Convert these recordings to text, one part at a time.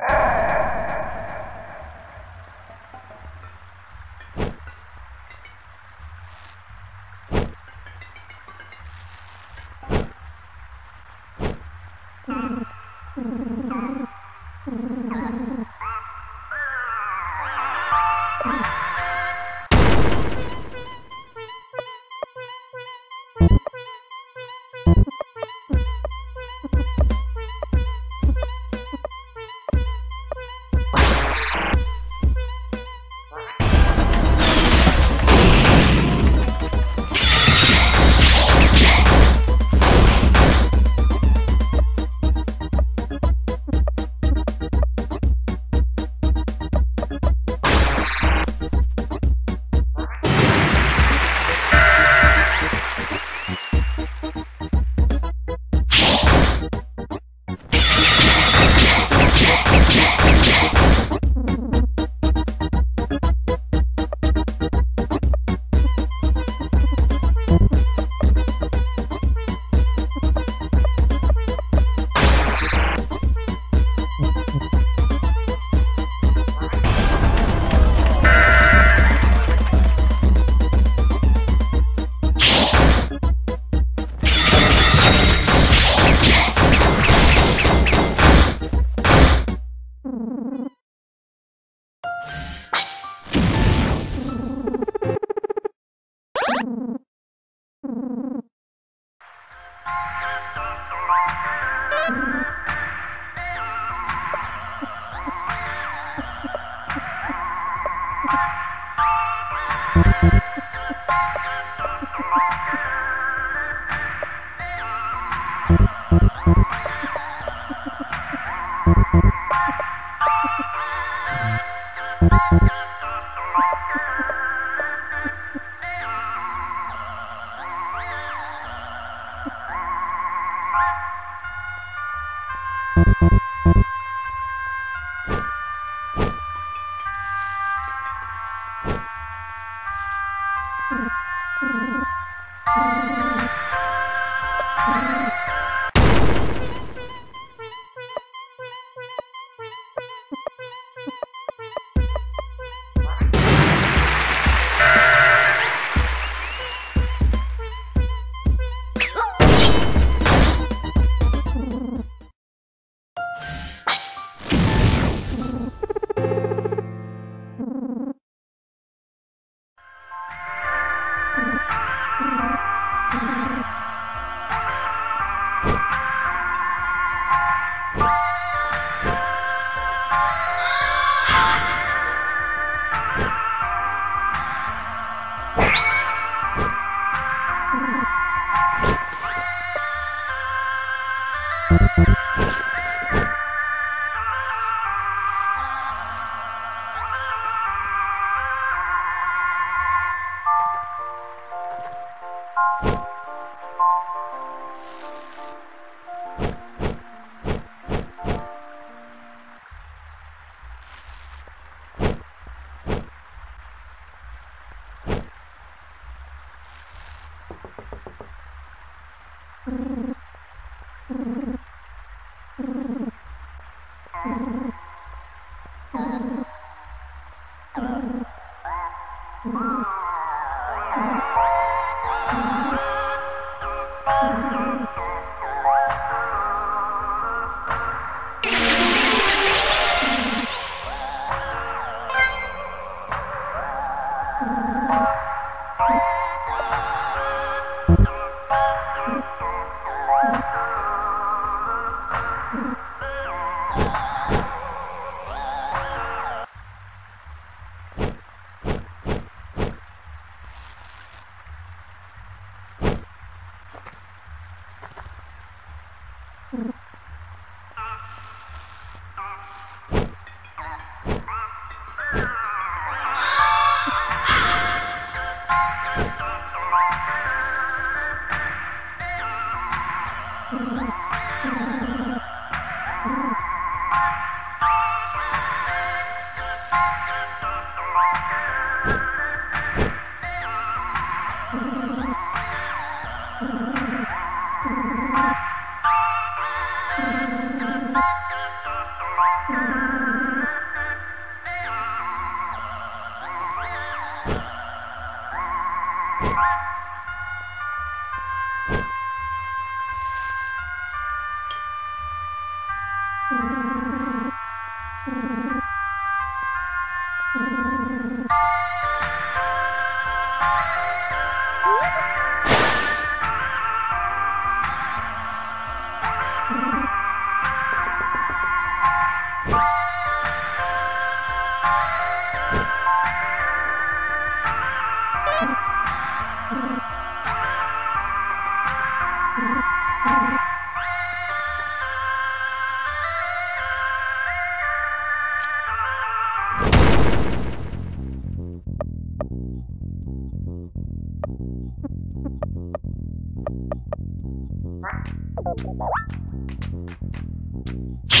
Ah! Thank you.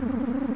Brrrr.